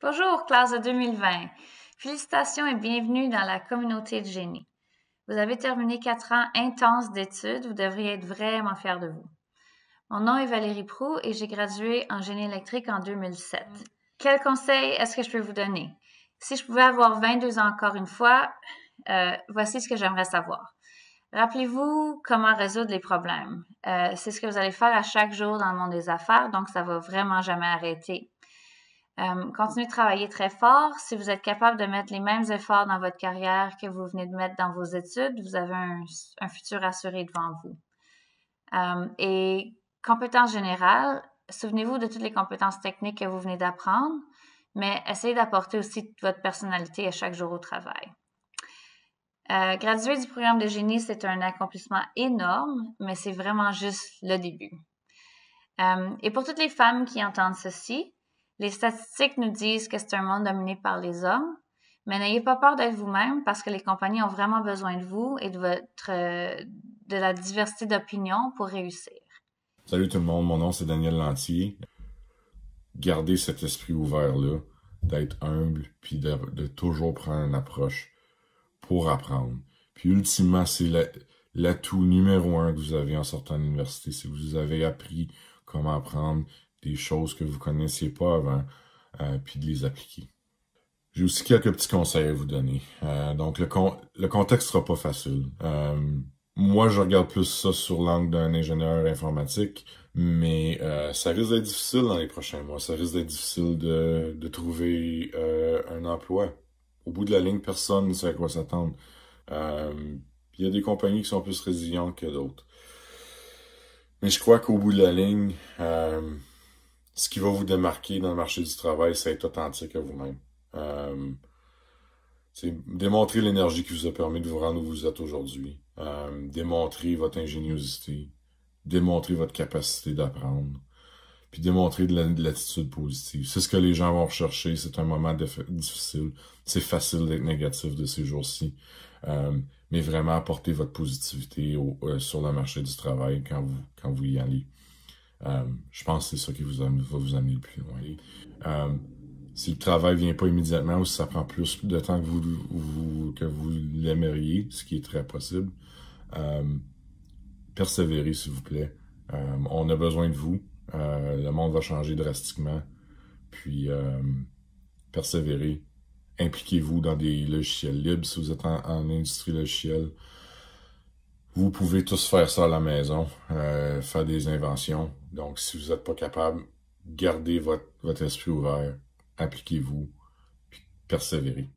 Bonjour, classe de 2020. Félicitations et bienvenue dans la communauté de génie. Vous avez terminé quatre ans intenses d'études. Vous devriez être vraiment fiers de vous. Mon nom est Valérie Prou et j'ai gradué en génie électrique en 2007. Quel conseil est-ce que je peux vous donner? Si je pouvais avoir 22 ans encore une fois, euh, voici ce que j'aimerais savoir. Rappelez-vous comment résoudre les problèmes. Euh, c'est ce que vous allez faire à chaque jour dans le monde des affaires, donc ça va vraiment jamais arrêter. Euh, continuez de travailler très fort. Si vous êtes capable de mettre les mêmes efforts dans votre carrière que vous venez de mettre dans vos études, vous avez un, futur assuré devant vous. Euh, et compétences générales, souvenez-vous de toutes les compétences techniques que vous venez d'apprendre, mais essayez d'apporter aussi votre personnalité à chaque jour au travail. Euh, graduer du programme de génie, c'est un accomplissement énorme, mais c'est vraiment juste le début. Et pour toutes les femmes qui entendent ceci, les statistiques nous disent que c'est un monde dominé par les hommes, mais n'ayez pas peur d'être vous-même parce que les compagnies ont vraiment besoin de vous et de votre de la diversité d'opinions pour réussir. Salut tout le monde, mon nom c'est Daniel Lantier. Gardez cet esprit ouvert-là, d'être humble, puis de toujours prendre une approche pour apprendre. Puis ultimement, c'est l'atout numéro un que vous avez en sortant de l'université. Si vous avez appris comment apprendre des choses que vous connaissiez pas avant, euh, puis de les appliquer. J'ai aussi quelques petits conseils à vous donner. Euh, donc, le, le contexte sera pas facile. Euh, moi, je regarde plus ça sur l'angle d'un ingénieur informatique, mais ça risque d'être difficile dans les prochains mois. Ça risque d'être difficile de, de trouver un emploi au bout de la ligne, personne ne sait à quoi s'attendre. Euh, il y a des compagnies qui sont plus résilientes que d'autres. Mais je crois qu'au bout de la ligne, euh, ce qui va vous démarquer dans le marché du travail, c'est être authentique à vous-même. Euh, c'est démontrer l'énergie qui vous a permis de vous rendre où vous êtes aujourd'hui. démontrer votre ingéniosité. Démontrer votre capacité d'apprendre puis démontrer de l'attitude positive. C'est ce que les gens vont rechercher. C'est un moment difficile. C'est facile d'être négatif de ces jours-ci. Euh, mais vraiment apporter votre positivité euh, sur le marché du travail quand vous, quand vous y allez. Euh, je pense que c'est ça qui vous va vous amener le plus loin. si le travail vient pas immédiatement ou si ça prend plus de temps que vous, que vous l'aimeriez, ce qui est très possible, persévérez s'il vous plaît. on a besoin de vous. Euh, le monde va changer drastiquement. Puis, euh, persévérez. Impliquez-vous dans des logiciels libres si vous êtes en, industrie logicielle. Vous pouvez tous faire ça à la maison, euh, faire des inventions. Donc, si vous n'êtes pas capable, gardez votre, votre esprit ouvert, appliquez-vous, puis persévérez.